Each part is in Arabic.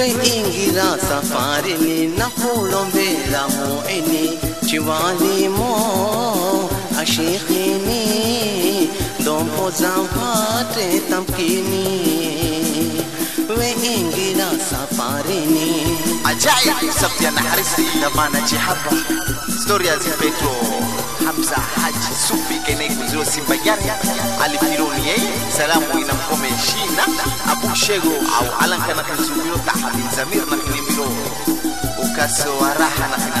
Re'ingira safarini Napolo bela mo'ini Chivali mo ashikhini Dompo zampate tamkini. Re'ingira safarini Ajaib Sabya Naharisi Namana Jihaba Storia Zipetro hamza haji sufi kene kuziro simba yari alifironi yei salamu ina mkome shina abu shego au alanka na kuzubiro tahabin zamir na kinimiro ukaso waraha na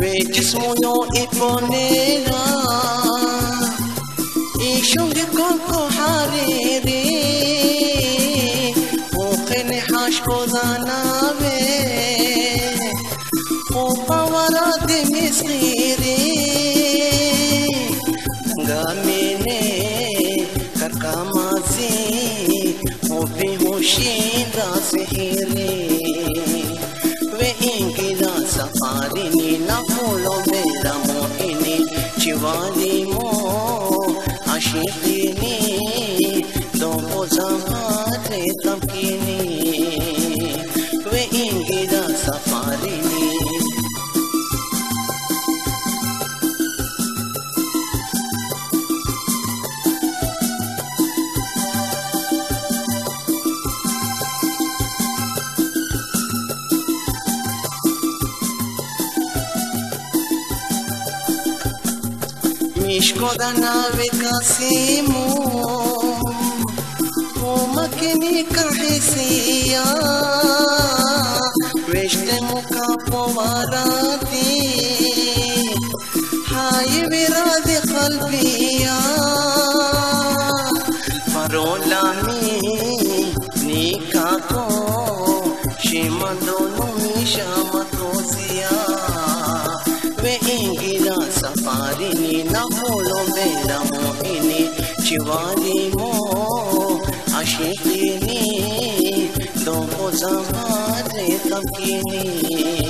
وجسمه يكوننا يشوق كوكو حريري وخن حاشكو ذنابي وبورات مسيري غاميني كركامازي وبهوشي دا سحيري والوں عاشقینی دونوں زمانے تمکینی وہ انگے Mishkoda nave kasimu Umakini kahisia Reshte mukapo warati Hai viradi qalbiya Farolami nikako Shimandonu mishamatozia شیوانیمو دو زمان تمکینی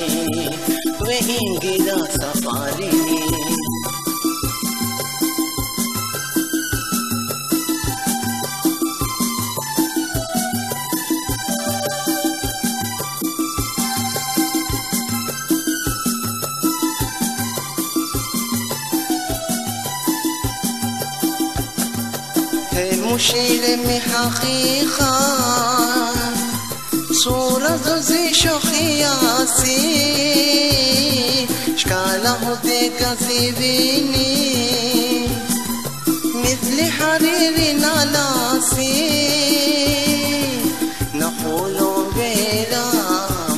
مشير من حقيقة صورة زي شخياسي شكاله ديك زيبيني مثل حرير نالاسي نقول بلا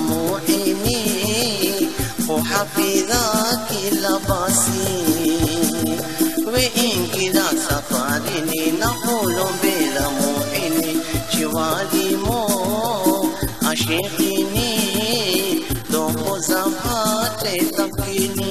معيني وحفظك لباسي سفارني نقول بلا موحني شوالي مو أشيخيني دوم زفات تبكيني وإنكلا